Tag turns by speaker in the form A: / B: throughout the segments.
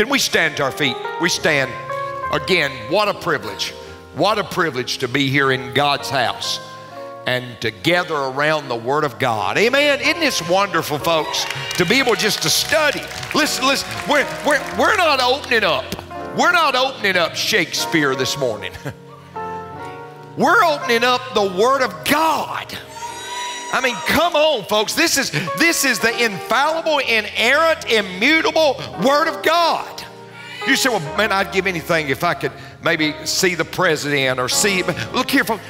A: Can we stand to our feet? We stand. Again, what a privilege. What a privilege to be here in God's house and to gather around the Word of God. Amen. Isn't this wonderful, folks, to be able just to study? Listen, listen, we're, we're, we're not opening up. We're not opening up Shakespeare this morning. We're opening up the Word of God. I mean, come on, folks. This is this is the infallible, inerrant, immutable Word of God. You say, well, man, I'd give anything if I could maybe see the president or see. Look here, folks.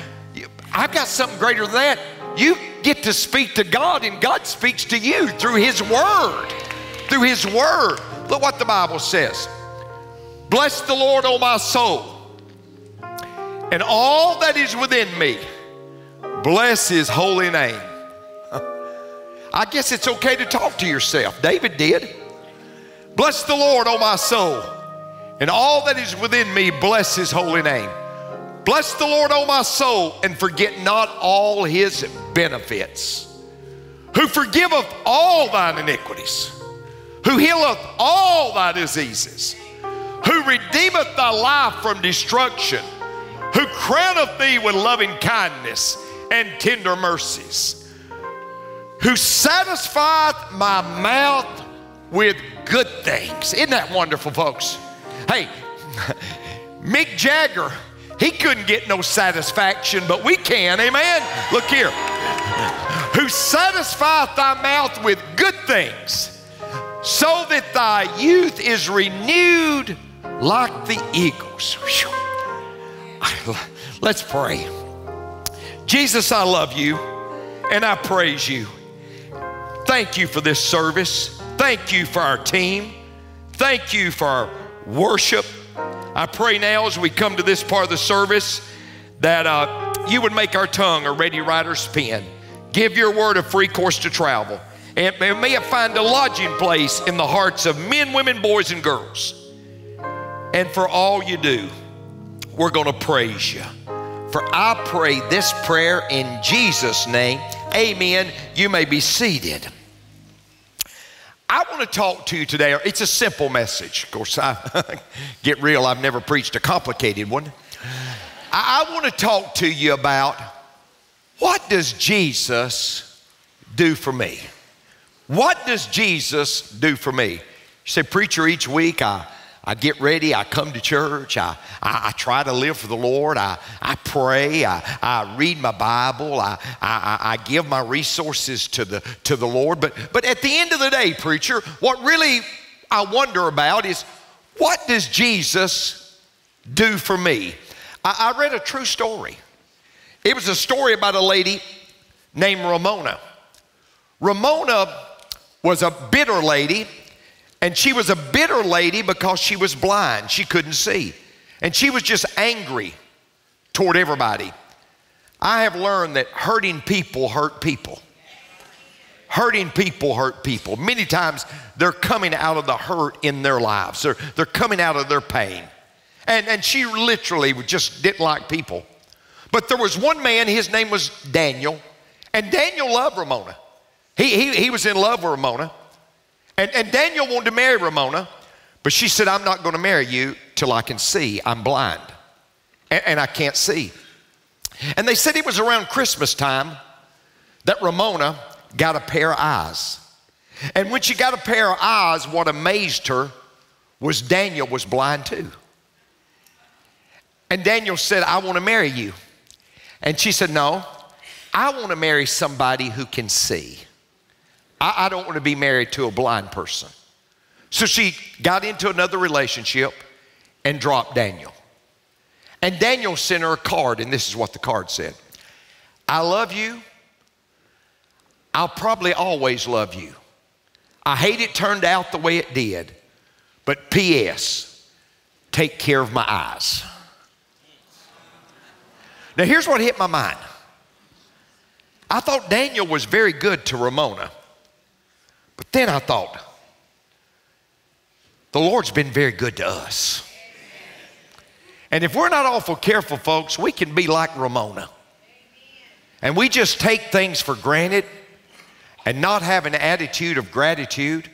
A: I've got something greater than that. You get to speak to God, and God speaks to you through His Word. Through His Word. Look what the Bible says. Bless the Lord, O my soul, and all that is within me. Bless His holy name. I guess it's okay to talk to yourself. David did. Bless the Lord, O my soul, and all that is within me, bless his holy name. Bless the Lord, O my soul, and forget not all his benefits, who forgiveth all thine iniquities, who healeth all thy diseases, who redeemeth thy life from destruction, who crowneth thee with loving kindness and tender mercies who satisfieth my mouth with good things. Isn't that wonderful, folks? Hey, Mick Jagger, he couldn't get no satisfaction, but we can, amen? Look here. Who satisfieth thy mouth with good things, so that thy youth is renewed like the eagles. Let's pray. Jesus, I love you and I praise you. Thank you for this service. Thank you for our team. Thank you for our worship. I pray now as we come to this part of the service that uh, you would make our tongue a ready writer's pen. Give your word a free course to travel. And may it find a lodging place in the hearts of men, women, boys, and girls. And for all you do, we're going to praise you. For I pray this prayer in Jesus' name. Amen. You may be seated. I want to talk to you today. It's a simple message. Of course, I get real, I've never preached a complicated one. I, I want to talk to you about what does Jesus do for me? What does Jesus do for me? You say, Preacher, each week I I get ready, I come to church, I, I, I, try to live for the Lord, I, I pray, I, I read my Bible, I, I, I give my resources to the, to the Lord. But, but at the end of the day, preacher, what really I wonder about is what does Jesus do for me? I, I read a true story. It was a story about a lady named Ramona. Ramona was a bitter lady and she was a bitter lady because she was blind. She couldn't see. And she was just angry toward everybody. I have learned that hurting people hurt people. Hurting people hurt people. Many times they're coming out of the hurt in their lives, they're, they're coming out of their pain. And, and she literally just didn't like people. But there was one man, his name was Daniel, and Daniel loved Ramona. He, he, he was in love with Ramona. And, and Daniel wanted to marry Ramona, but she said, I'm not going to marry you till I can see. I'm blind and, and I can't see. And they said it was around Christmas time that Ramona got a pair of eyes. And when she got a pair of eyes, what amazed her was Daniel was blind too. And Daniel said, I want to marry you. And she said, No, I want to marry somebody who can see. I, I don't want to be married to a blind person. So she got into another relationship and dropped Daniel. And Daniel sent her a card, and this is what the card said I love you. I'll probably always love you. I hate it turned out the way it did, but P.S., take care of my eyes. Now, here's what hit my mind I thought Daniel was very good to Ramona. But then I thought, the Lord's been very good to us. And if we're not awful careful, folks, we can be like Ramona. And we just take things for granted and not have an attitude of gratitude.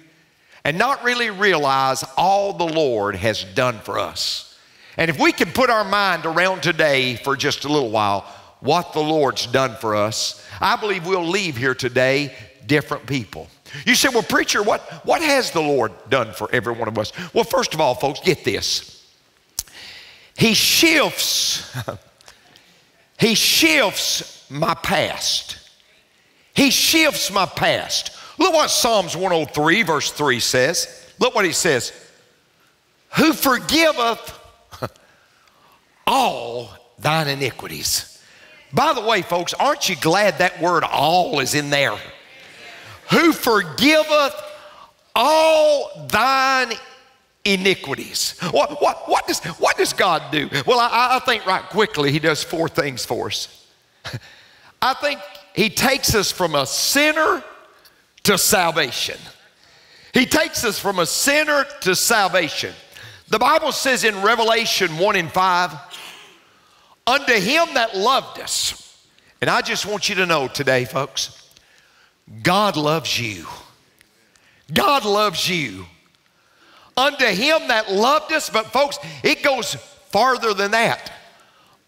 A: and not really realize all the Lord has done for us. And if we can put our mind around today for just a little while, what the Lord's done for us, I believe we'll leave here today different people. You say, well, preacher, what, what has the Lord done for every one of us? Well, first of all, folks, get this. He shifts, he shifts my past. He shifts my past. Look what Psalms 103, verse 3 says. Look what he says. Who forgiveth all thine iniquities. By the way, folks, aren't you glad that word all is in there? Who forgiveth all thine iniquities. What, what, what, does, what does God do? Well, I, I think right quickly, He does four things for us. I think He takes us from a sinner to salvation. He takes us from a sinner to salvation. The Bible says in Revelation 1 and 5, unto him that loved us. And I just want you to know today, folks, God loves you. God loves you. Unto him that loved us, but folks, it goes farther than that.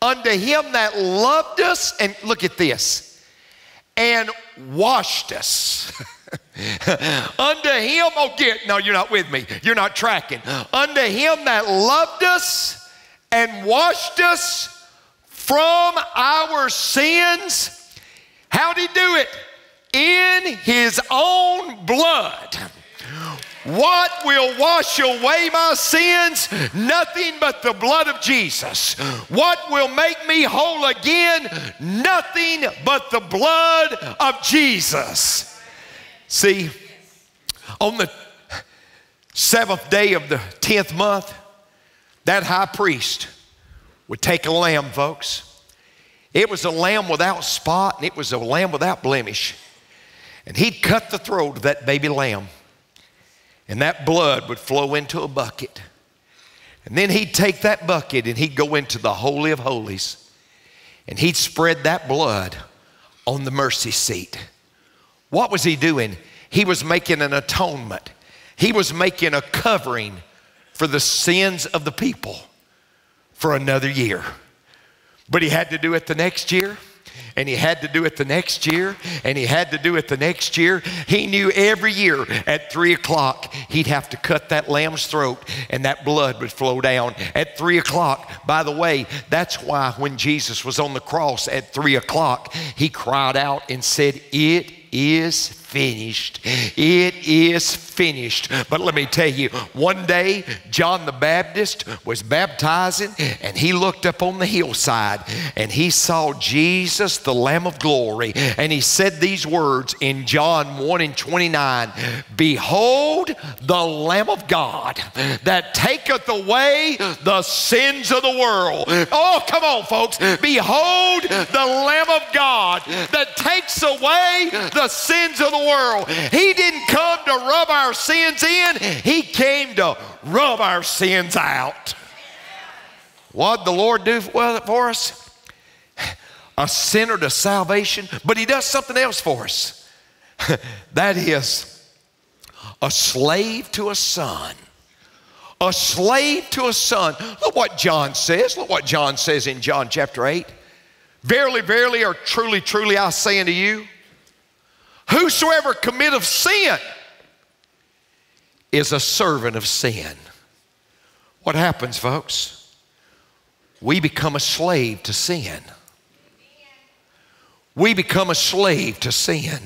A: Unto him that loved us, and look at this, and washed us. Unto him, oh, get, no, you're not with me. You're not tracking. Unto him that loved us and washed us from our sins. How'd he do it? In his own blood. What will wash away my sins? Nothing but the blood of Jesus. What will make me whole again? Nothing but the blood of Jesus. See, on the seventh day of the tenth month, that high priest would take a lamb, folks. It was a lamb without spot and it was a lamb without blemish. And he'd cut the throat of that baby lamb. And that blood would flow into a bucket. And then he'd take that bucket and he'd go into the Holy of Holies. And he'd spread that blood on the mercy seat. What was he doing? He was making an atonement, he was making a covering for the sins of the people for another year. But he had to do it the next year and he had to do it the next year, and he had to do it the next year. He knew every year at three o'clock he'd have to cut that lamb's throat and that blood would flow down. At three o'clock, by the way, that's why when Jesus was on the cross at three o'clock, he cried out and said, It is finished. It is finished. But let me tell you, one day John the Baptist was baptizing and he looked up on the hillside and he saw Jesus, the Lamb of glory, and he said these words in John 1 and 29 Behold the Lamb of God that taketh away the sins of the world. Oh, come on, folks. Behold the Lamb of God that takes away the sins of the world. He didn't come to rub our sins in, He came to rub our sins out. What the Lord do for us? A sinner to salvation, but He does something else for us. that is a slave to a son. A slave to a son. Look what John says. Look what John says in John chapter 8. Verily, verily, or truly, truly, I say unto you, Whosoever committeth sin is a servant of sin. What happens, folks? We become a slave to sin. We become a slave to sin.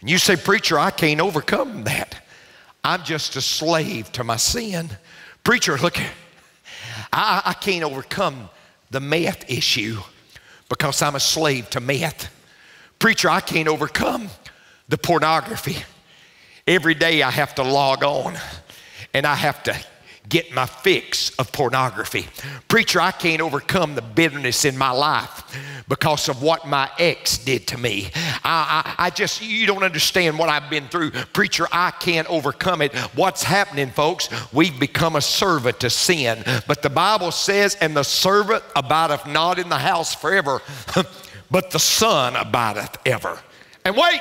A: And you say, Preacher, I can't overcome that. I'm just a slave to my sin. Preacher, look, I, I can't overcome the meth issue because I'm a slave to meth. Preacher, I can't overcome the pornography. Every day I have to log on and I have to get my fix of pornography. Preacher, I can't overcome the bitterness in my life because of what my ex did to me. I, I, I, just, you don't understand what I've been through. Preacher, I can't overcome it. What's happening, folks? We've become a servant to sin. But the Bible says, and the servant abideth not in the house forever. but the Son abideth ever. And wait,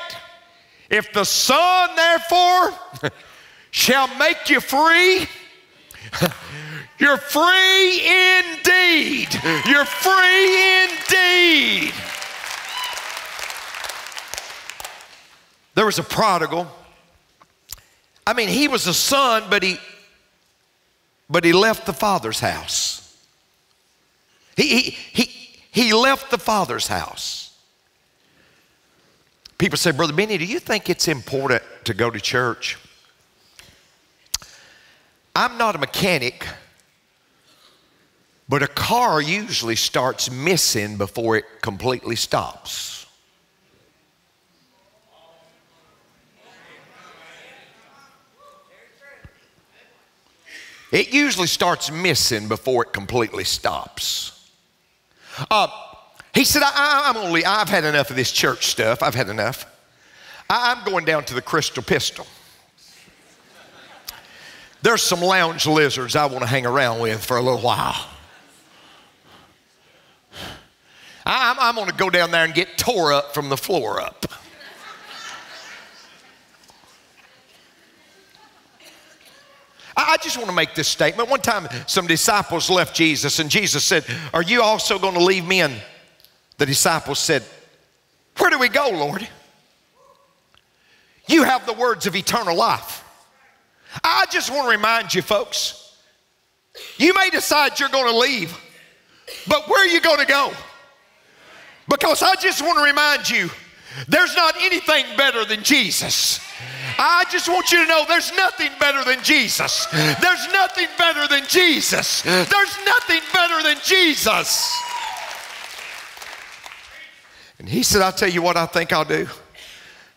A: if the Son therefore shall make you free. You're free indeed. You're free indeed. There was a prodigal. I mean, he was a son, but he but he left the father's house. He, he, he, he left the father's house. People say, Brother Benny, do you think it's important to go to church? I'm not a mechanic, but a car usually starts missing before it completely stops. It usually starts missing before it completely stops. Uh, he said, I, am only, I've had enough of this church stuff. I've had enough. I, I'm going down to the Crystal Pistol. There's some lounge lizards I want to hang around with for a little while. I'm, I'm going to go down there and get tore up from the floor up. I just want to make this statement. One time, some disciples left Jesus, and Jesus said, Are you also going to leave me? And the disciples said, Where do we go, Lord? You have the words of eternal life. I just want to remind you, folks, you may decide you're going to leave, but where are you going to go? Because I just want to remind you, there's not anything better than Jesus. I just want you to know there's nothing better than Jesus. There's nothing better than Jesus. There's nothing better than Jesus. And he said, I'll tell you what I think I'll do.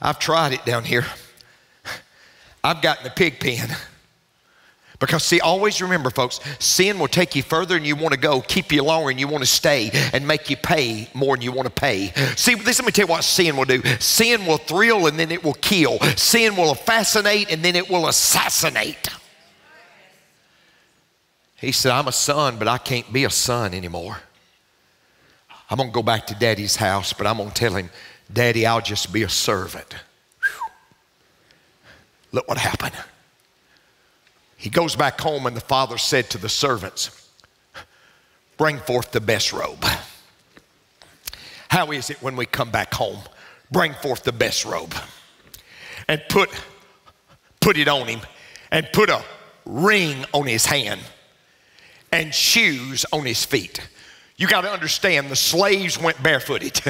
A: I've tried it down here. I've gotten the pig pen. Because, see, always remember, folks, sin will take you further than you want to go, keep you longer than you want to stay, and make you pay more than you want to pay. See, this, let me tell you what sin will do sin will thrill and then it will kill, sin will fascinate and then it will assassinate. He said, I'm a son, but I can't be a son anymore. I'm going to go back to daddy's house, but I'm going to tell him, Daddy, I'll just be a servant. Whew. Look what happened. He goes back home, and the father said to the servants, Bring forth the best robe. How is it when we come back home? Bring forth the best robe and put, put it on him and put a ring on his hand and shoes on his feet. You got to understand the slaves went barefooted.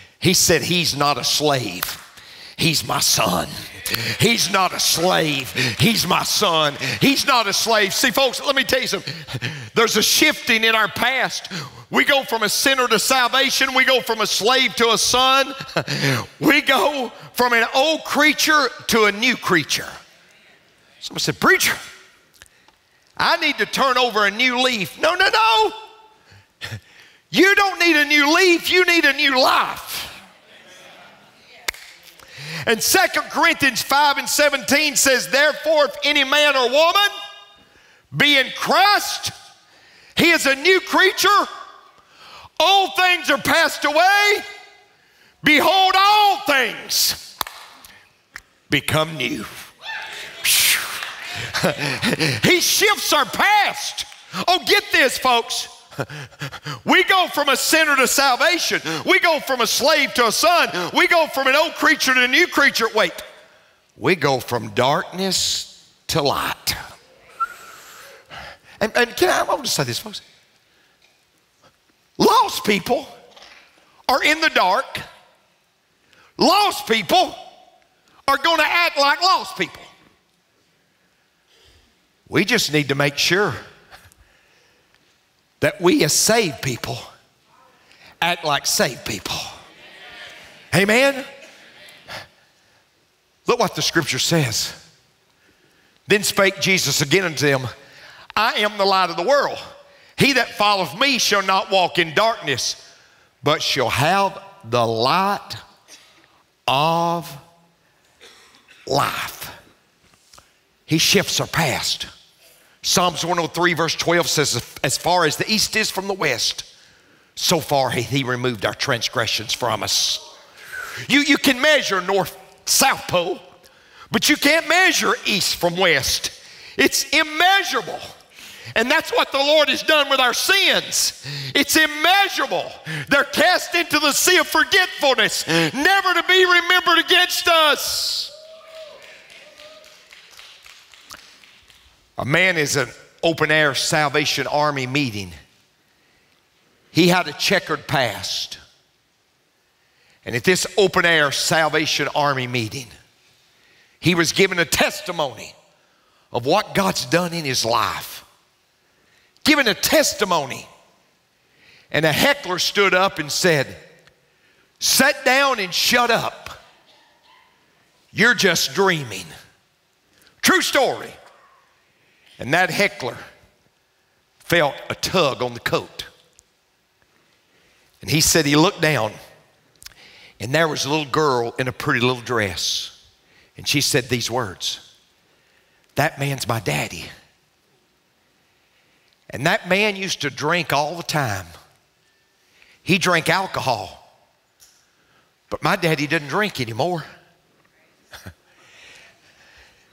A: he said, He's not a slave, he's my son. He's not a slave. He's my son. He's not a slave. See, folks, let me tell you something. There's a shifting in our past. We go from a sinner to salvation. We go from a slave to a son. We go from an old creature to a new creature. Someone said, Preacher, I need to turn over a new leaf. No, no, no. You don't need a new leaf, you need a new life. And Second Corinthians 5 and 17 says, Therefore, if any man or woman be in Christ, he is a new creature. Old things are passed away. Behold, all things become new. he shifts our past. Oh, get this, folks. We go from a sinner to salvation. We go from a slave to a son. We go from an old creature to a new creature. Wait, we go from darkness to light. And, and can I, I want to say this, folks. Lost people are in the dark. Lost people are going to act like lost people. We just need to make sure that we as saved people act like saved people. Amen? Look what the scripture says. Then spake Jesus again unto them, I am the light of the world. He that followeth me shall not walk in darkness, but shall have the light of life. He shifts our past. Psalms 103, verse 12 says, As far as the east is from the west, so far hath he removed our transgressions from us. You, you can measure North South Pole, But you can't measure east from west, it's immeasurable. And that's what the Lord has done with our sins. It's immeasurable. They're cast into the sea of forgetfulness, never to be remembered against us. A man is an open air Salvation Army meeting. He had a checkered past. And at this open air Salvation Army meeting, he was given a testimony of what God's done in his life. Given a testimony. And a heckler stood up and said, Sit down and shut up. You're just dreaming. True story. And that heckler felt a tug on the coat. And he said he looked down, and there was a little girl in a pretty little dress. And she said these words That man's my daddy. And that man used to drink all the time. He drank alcohol. But my daddy doesn't drink anymore.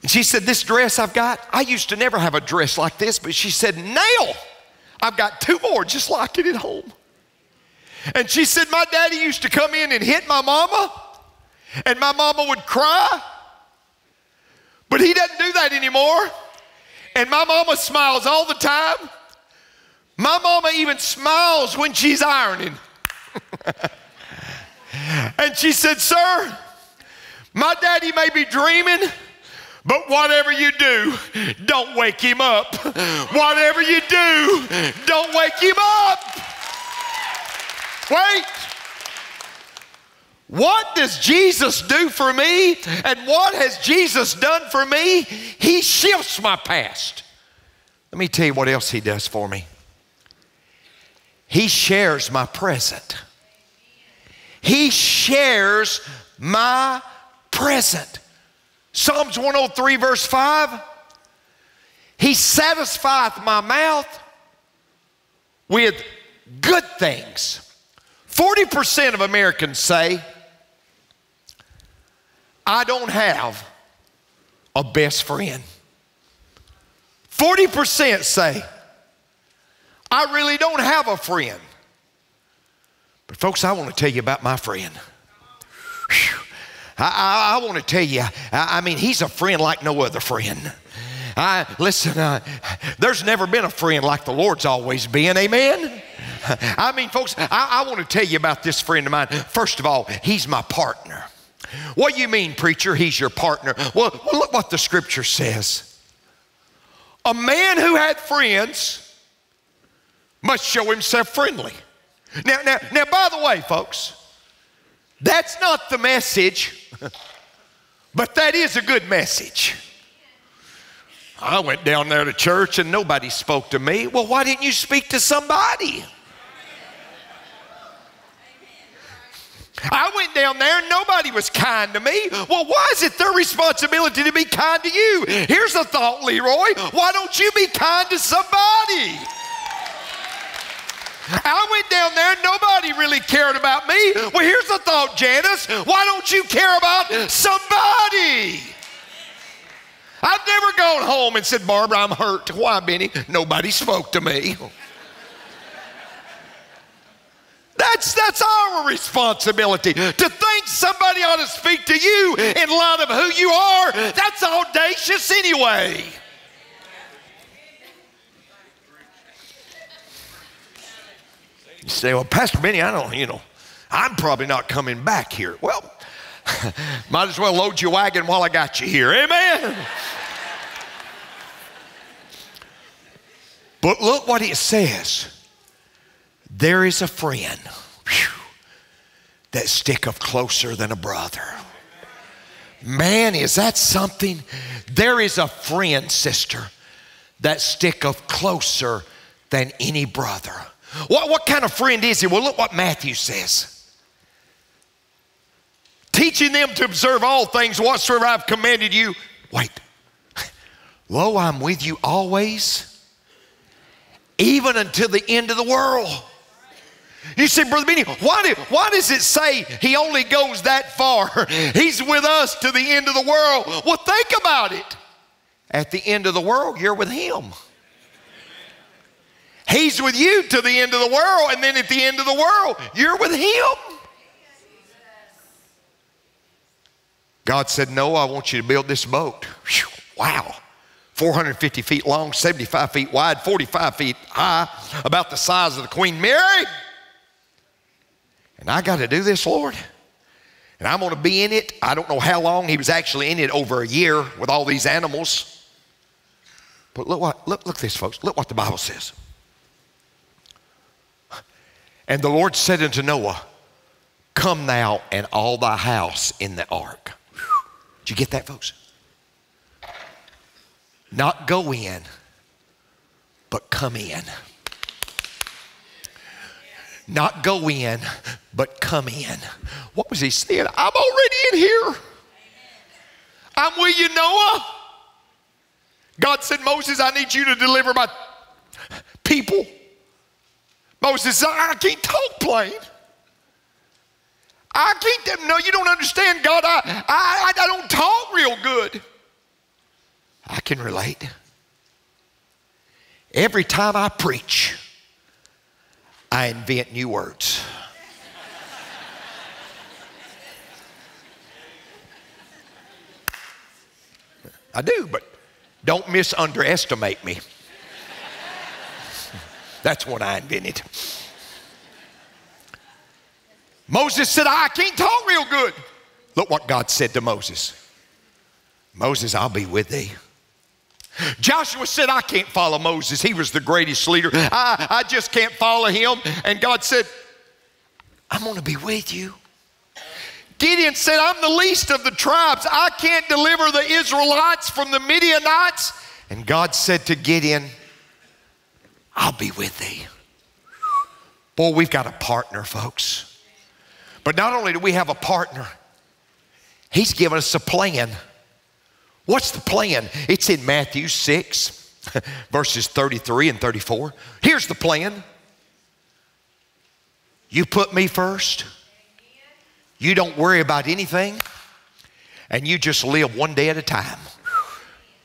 A: And she said, This dress I've got, I used to never have a dress like this, but she said, Now I've got two more just like it at home. And she said, My daddy used to come in and hit my mama, and my mama would cry. But he doesn't do that anymore. And my mama smiles all the time. My mama even smiles when she's ironing. and she said, Sir, my daddy may be dreaming but whatever you do, don't wake him up. Whatever you do, don't wake him up. Wait. What does Jesus do for me? And what has Jesus done for me? He shifts my past. Let me tell you what else He does for me. He shares my present. He shares my present. Psalms 103, verse 5 He satisfieth my mouth with good things. 40% of Americans say, I don't have a best friend. 40% say, I really don't have a friend. But, folks, I want to tell you about my friend. Whew. I, I, I want to tell you, I, I, mean, he's a friend like no other friend. I, listen, uh, there's never been a friend like the Lord's always been, amen? I mean, folks, I, I want to tell you about this friend of mine. First of all, he's my partner. What do you mean, preacher? He's your partner. Well, well, look what the scripture says. A man who had friends must show himself friendly. Now, now, now, by the way, folks, that's not the message, but that is a good message. I went down there to church and nobody spoke to me. Well, why didn't you speak to somebody? I went down there and nobody was kind to me. Well, why is it their responsibility to be kind to you? Here's a thought, Leroy. Why don't you be kind to somebody? I went down there, nobody really cared about me. Well, here's the thought, Janice. Why don't you care about somebody? I've never gone home and said, Barbara, I'm hurt. Why, Benny? Nobody spoke to me. That's, that's our responsibility. To think somebody ought to speak to you in light of who you are, that's audacious anyway. You say, well, Pastor Benny, I don't, you know, I'm probably not coming back here. Well, might as well load your wagon while I got you here. Amen. but look what it says. There is a friend whew, that sticketh closer than a brother. Man, is that something? There is a friend, sister, that sticketh closer than any brother. What, what kind of friend is he? Well, look what Matthew says. Teaching them to observe all things whatsoever I've commanded you. Wait. Lo, I'm with you always, even until the end of the world. You say, Brother Benny, why, do, why does it say he only goes that far? He's with us to the end of the world. Well, think about it. At the end of the world, you're with him. He's with you to the end of the world, and then at the end of the world, you're with him. God said, No, I want you to build this boat. Whew, wow. 450 feet long, 75 feet wide, 45 feet high, about the size of the Queen Mary. And I got to do this, Lord. And I'm going to be in it. I don't know how long. He was actually in it over a year with all these animals. But look what look, look this, folks. Look what the Bible says. And the Lord said unto Noah, Come thou and all thy house in the ark. Did you get that, folks? Not go in, but come in. Not go in, but come in. What was he saying? I'm already in here. I'm with you, Noah. God said, Moses, I need you to deliver my people. Moses I can't talk plain. I can't, no, you don't understand, God. I, I, I don't talk real good. I can relate. Every time I preach, I invent new words. I do, but don't misunderestimate me. That's what I invented. Moses said, I can't talk real good. Look what God said to Moses Moses, I'll be with thee. Joshua said, I can't follow Moses. He was the greatest leader. I, I just can't follow him. And God said, I'm going to be with you. Gideon said, I'm the least of the tribes. I can't deliver the Israelites from the Midianites. And God said to Gideon, I'll be with thee. Boy, we've got a partner, folks. But not only do we have a partner, He's given us a plan. What's the plan? It's in Matthew 6, verses 33 and 34. Here's the plan you put me first, you don't worry about anything, and you just live one day at a time.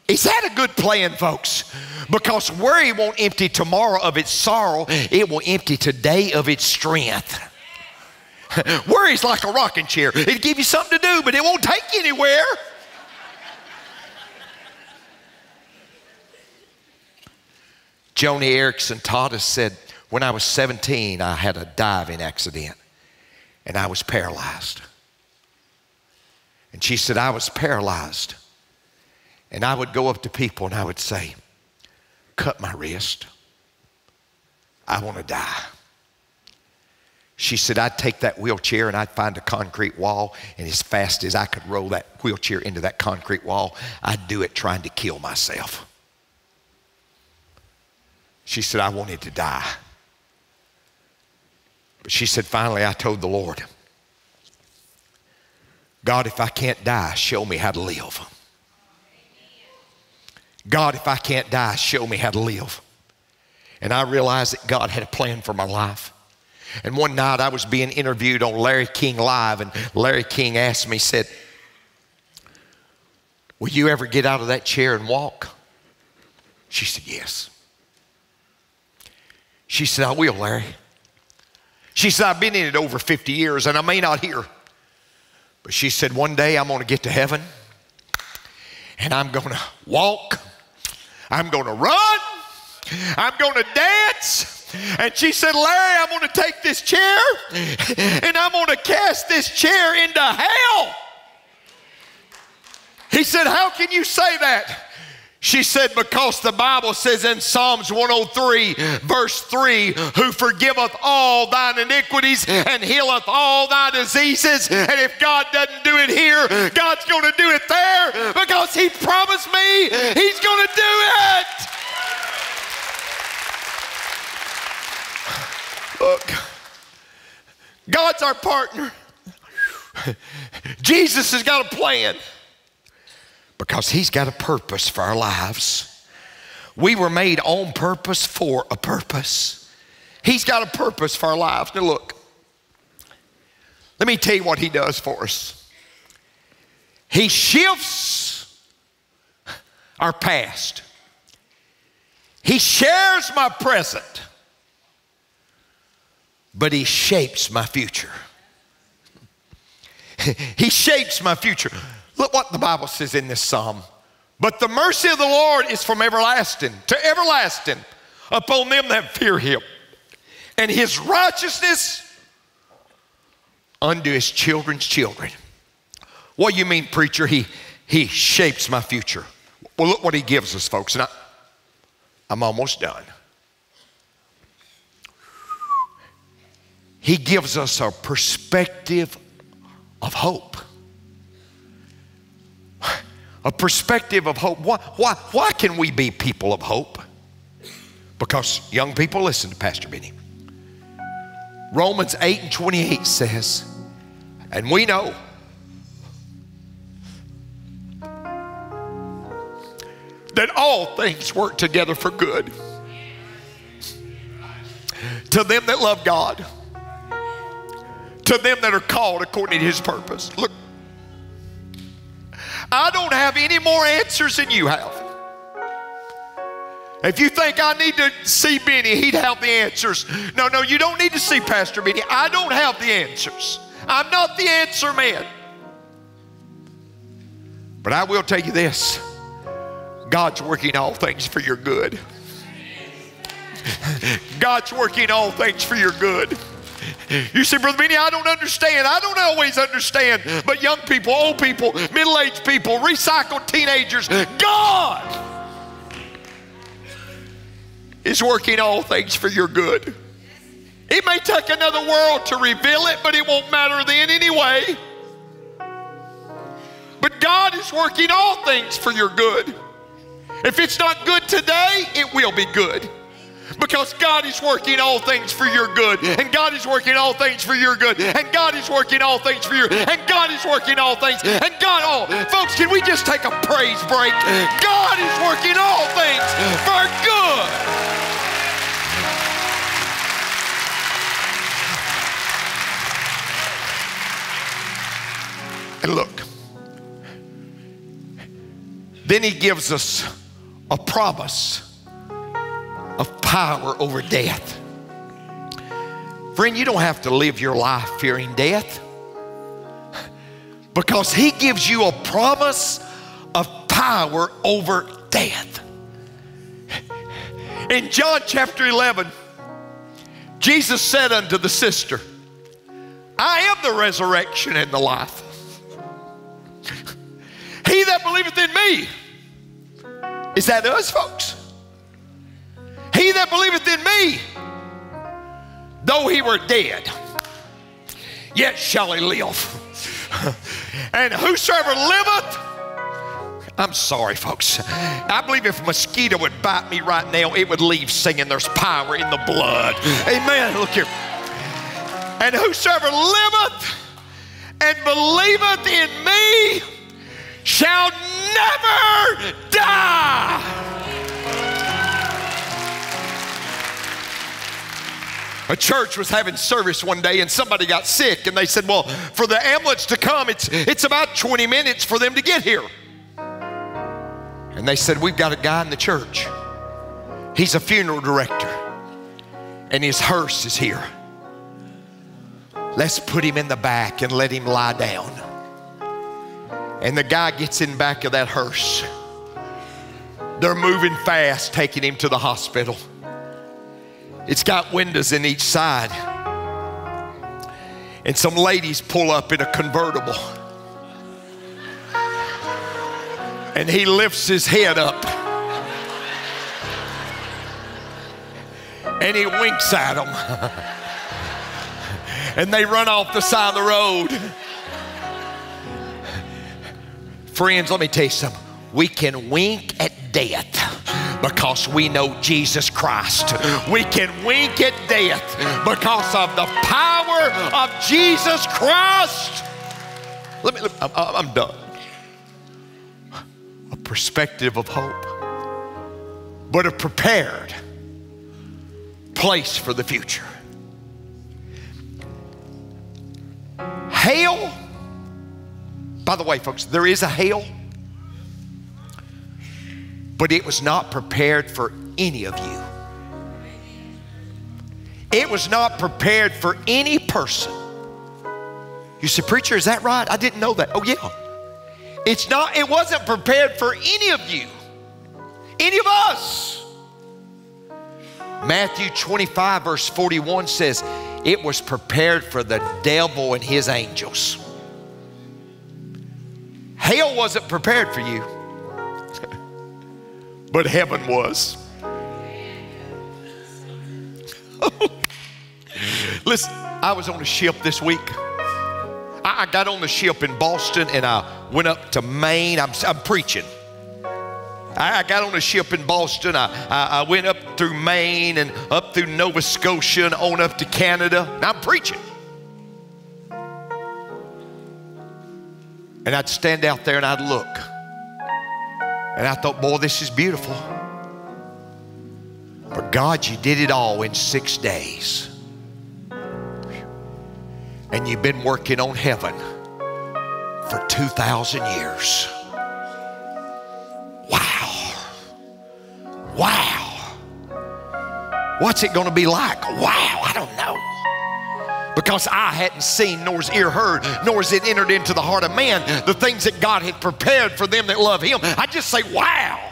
A: Is that a good plan, folks? Because worry won't empty tomorrow of its sorrow, it will empty today of its strength. Worry's like a rocking chair. It'll give you something to do, but it won't take you anywhere. Joni Tada said, when I was 17, I had a diving accident and I was paralyzed. And she said, I was paralyzed. And I would go up to people and I would say, Cut my wrist. I want to die. She said, I'd take that wheelchair and I'd find a concrete wall, and as fast as I could roll that wheelchair into that concrete wall, I'd do it trying to kill myself. She said, I wanted to die. But she said, finally, I told the Lord, God, if I can't die, show me how to live. God, if I can't die, show me how to live. And I realized that God had a plan for my life. And one night I was being interviewed on Larry King Live, and Larry King asked me, said, Will you ever get out of that chair and walk? She said, Yes. She said, I will, Larry. She said, I've been in it over 50 years and I may not hear. But she said, One day I'm going to get to heaven and I'm going to walk, I'm going to run, I'm going to dance. And she said, Larry, I'm going to take this chair and I'm going to cast this chair into hell. He said, How can you say that? She said, Because the Bible says in Psalms 103, verse 3, who forgiveth all thine iniquities and healeth all thy diseases. And if God doesn't do it here, God's going to do it there because He promised me He's going to do it. Look, God's our partner. Jesus has got a plan because He's got a purpose for our lives. We were made on purpose for a purpose. He's got a purpose for our lives. Now, look, let me tell you what He does for us. He shifts our past, He shares my present, but He shapes my future. he shapes my future. Look what the Bible says in this psalm. But the mercy of the Lord is from everlasting to everlasting upon them that fear him. And his righteousness unto his children's children. What do you mean, preacher? He, he shapes my future. Well, look what he gives us, folks. And I, I'm almost done. He gives us a perspective of hope. A perspective of hope. Why, why, why can we be people of hope? Because young people, listen to Pastor Benny. Romans 8 and 28 says, and we know that all things work together for good to them that love God, to them that are called according to his purpose. Look, I don't have any more answers than you have. If you think I need to see Benny, he'd have the answers. No, no, you don't need to see Pastor Benny. I don't have the answers. I'm not the answer man. But I will tell you this God's working all things for your good. God's working all things for your good. You see, Brother Benny, I don't understand. I don't always understand. But young people, old people, middle aged people, recycled teenagers, God is working all things for your good. It may take another world to reveal it, but it won't matter then anyway. But God is working all things for your good. If it's not good today, it will be good. Because God is working all things for your good. And God is working all things for your good. And God is working all things for you, and God is working all things. And God, oh, folks, can we just take a praise break? God is working all things for good. And look, then he gives us a promise of power over death. Friend, you don't have to live your life fearing death because He gives you a promise of power over death. In John chapter 11, Jesus said unto the sister, I am the resurrection and the life. He that believeth in me, is that us, folks? That believeth in me, though he were dead, yet shall he live. and whosoever liveth, I'm sorry, folks. I believe if a mosquito would bite me right now, it would leave singing, There's power in the blood. Amen. Look here. And whosoever liveth and believeth in me shall never die. A church was having service one day and somebody got sick and they said, Well, for the ambulance to come, it's, it's about 20 minutes for them to get here. And they said, We've got a guy in the church. He's a funeral director and his hearse is here. Let's put him in the back and let him lie down. And the guy gets in back of that hearse. They're moving fast, taking him to the hospital. It's got windows in each side. And some ladies pull up in a convertible. And he lifts his head up. And he winks at them. and they run off the side of the road. Friends, let me tell you something. We can wink at death because we know Jesus Christ. We can wink at death because of the power of Jesus Christ. Let me, I'm, I'm done. A perspective of hope, but a prepared place for the future. Hell, by the way, folks, there is a hell, but it was not prepared for any of you. It was not prepared for any person. You say, Preacher, is that right? I didn't know that. Oh, yeah. It's not, it wasn't prepared for any of you, any of us. Matthew 25, verse 41 says, It was prepared for the devil and his angels. Hell wasn't prepared for you, but heaven was. Listen, I was on a ship this week. I, got on the ship in Boston and I went up to Maine. I'm, I'm preaching. I, got on a ship in Boston. I, I, I, went up through Maine and up through Nova Scotia and on up to Canada. And I'm preaching. And I'd stand out there and I'd look. And I thought, boy, this is beautiful. But God, you did it all in six days and you've been working on heaven for 2,000 years. Wow. Wow. What's it going to be like? Wow, I don't know. Because I hadn't seen, nor's ear heard, nor has it entered into the heart of man the things that God had prepared for them that love Him. I just say, wow.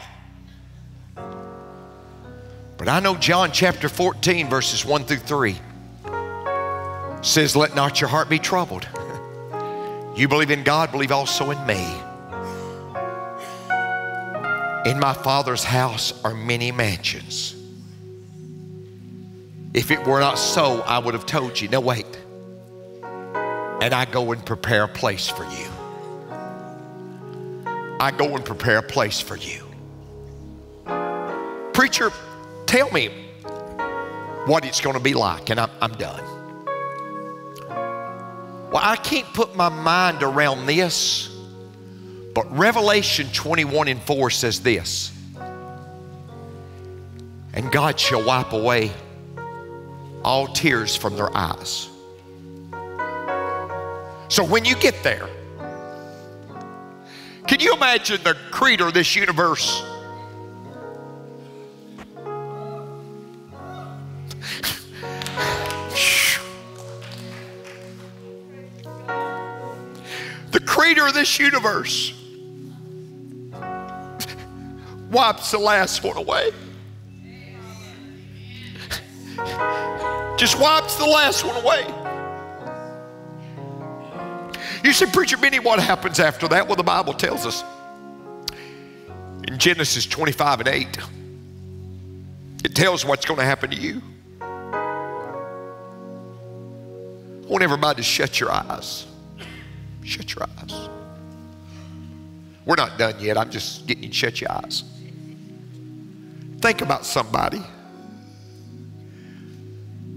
A: But I know John chapter 14, verses 1 through 3 says, Let not your heart be troubled. You believe in God, believe also in me. In my Father's house are many mansions. If it were not so, I would have told you. No, wait. And I go and prepare a place for you. I go and prepare a place for you. Preacher, tell me what it's going to be like, and I'm, I'm done. Well, I can't put my mind around this, but Revelation 21 and 4 says this And God shall wipe away all tears from their eyes. So when you get there, can you imagine the creator of this universe? The creator of this universe wipes the last one away. Just wipes the last one away. You say, Preacher Benny, what happens after that? Well, the Bible tells us in Genesis 25 and 8, it tells what's going to happen to you. I want everybody to shut your eyes. Shut your eyes. We're not done yet. I'm just getting you to shut your eyes. Think about somebody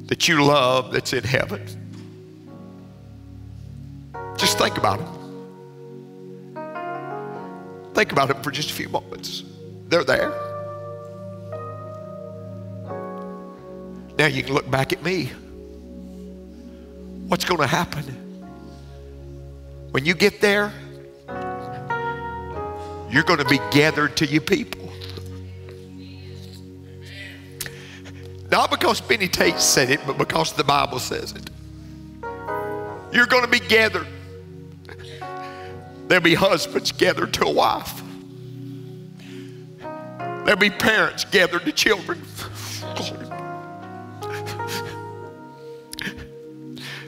A: that you love that's in heaven. Just think about it. Think about it for just a few moments. They're there. Now you can look back at me. What's going to happen? When you get there, you're going to be gathered to your people. Not because Benny Tate said it, but because the Bible says it. You're going to be gathered. There'll be husbands gathered to a wife. There'll be parents gathered to children.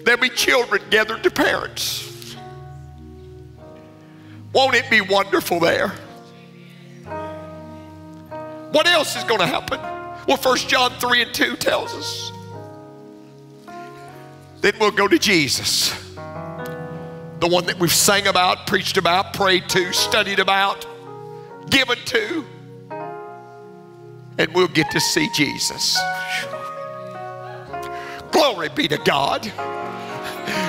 A: There'll be children gathered to parents. Won't it be wonderful there? What else is going to happen? Well, 1 John 3 and 2 tells us. Then we'll go to Jesus, the one that we've sang about, preached about, prayed to, studied about, given to, and we'll get to see Jesus. Glory be to God.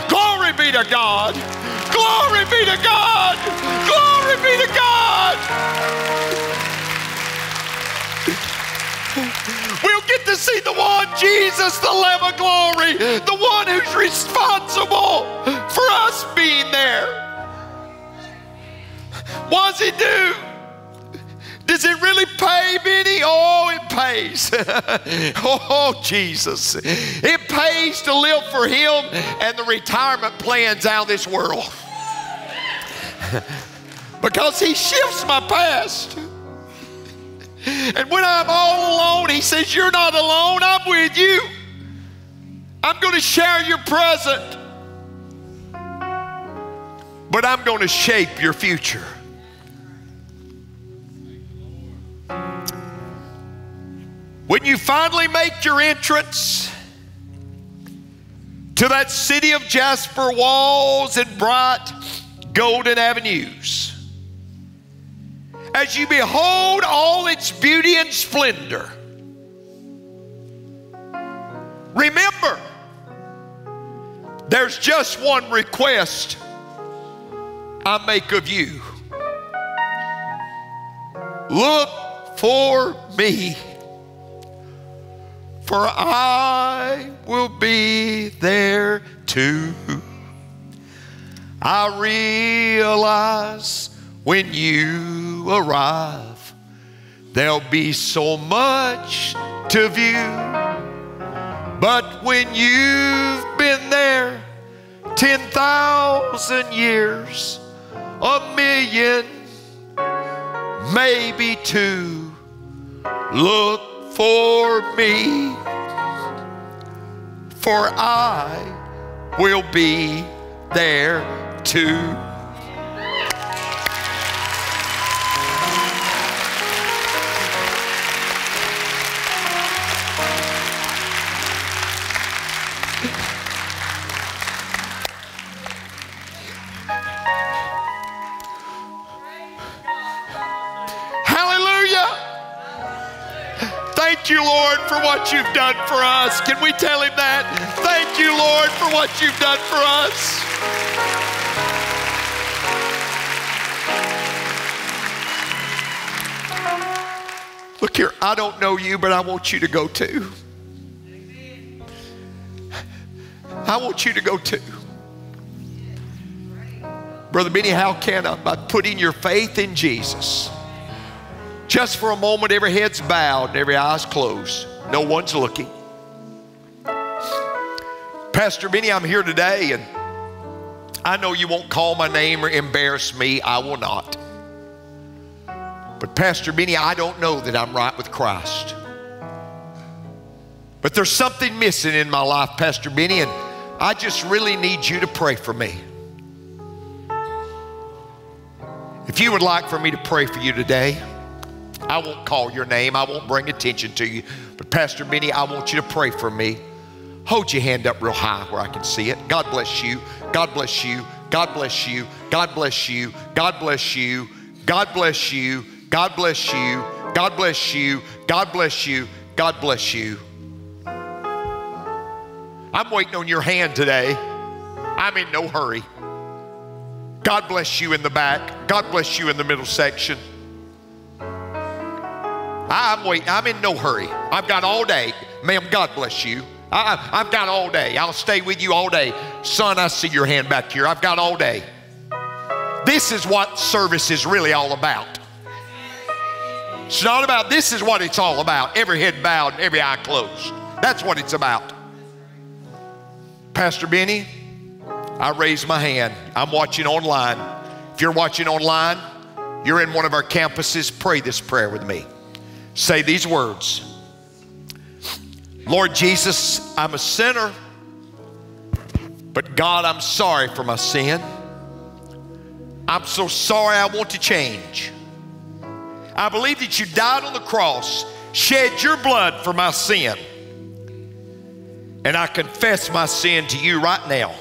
A: Glory be to God. Glory be to God. Glory be to God. Get to see the one Jesus, the Lamb of glory, the one who's responsible for us being there. What does he do? Does it really pay, Benny? Oh, it pays. oh, Jesus. It pays to live for Him and the retirement plans out of this world. because He shifts my past. And when I'm all alone, He says, You're not alone, I'm with you. I'm going to share your present, but I'm going to shape your future. When you finally make your entrance to that city of jasper walls and bright golden avenues, as you behold all its beauty and splendor, remember there's just one request I make of you. Look for me for I will be there too. I realize when you arrive, there'll be so much to view. But when you've been there 10,000 years, a million, maybe two, look for me, for I will be there too. Lord, for what you've done for us. Can we tell him that? Thank you, Lord, for what you've done for us. Look here, I don't know you, but I want you to go too. I want you to go too. Brother Benny, how can I? By putting your faith in Jesus. Just for a moment, every head's bowed and every eye's closed. No one's looking. Pastor Benny, I'm here today, and I know you won't call my name or embarrass me. I will not. But, Pastor Benny, I don't know that I'm right with Christ. But there's something missing in my life, Pastor Benny, and I just really need you to pray for me. If you would like for me to pray for you today, I won't call your name, I won't bring attention to you. But, Pastor Benny, I want you to pray for me. Hold your hand up real high where I can see it. God bless you. God bless you. God bless you. God bless you. God bless you. God bless you. God bless you. God bless you. God bless you. God bless you. I'm waiting on your hand today. I'm in no hurry. God bless you in the back. God bless you in the middle section. I'm waiting. I'm in no hurry. I've got all day. Ma'am, God bless you. I, have got all day. I'll stay with you all day. Son, I see your hand back here. I've got all day. This is what service is really all about. It's not about, this is what it's all about. Every head bowed every eye closed. That's what it's about. Pastor Benny, I raise my hand. I'm watching online. If you're watching online, you're in one of our campuses, pray this prayer with me. Say these words Lord Jesus, I'm a sinner, but God, I'm sorry for my sin. I'm so sorry I want to change. I believe that you died on the cross, shed your blood for my sin. And I confess my sin to you right now.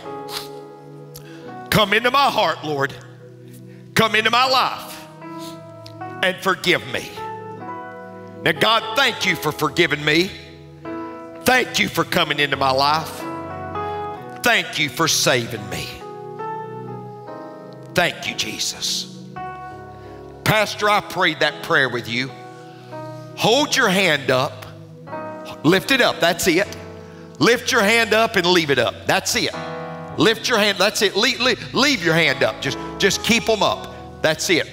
A: Come into my heart, Lord. Come into my life and forgive me. Now, God, thank you for forgiving me. Thank you for coming into my life. Thank you for saving me. Thank you, Jesus. Pastor, I prayed that prayer with you. Hold your hand up. Lift it up. That's it. Lift your hand up and leave it up. That's it. Lift your hand. That's it. Leave, leave, leave your hand up. Just, just keep them up. That's it.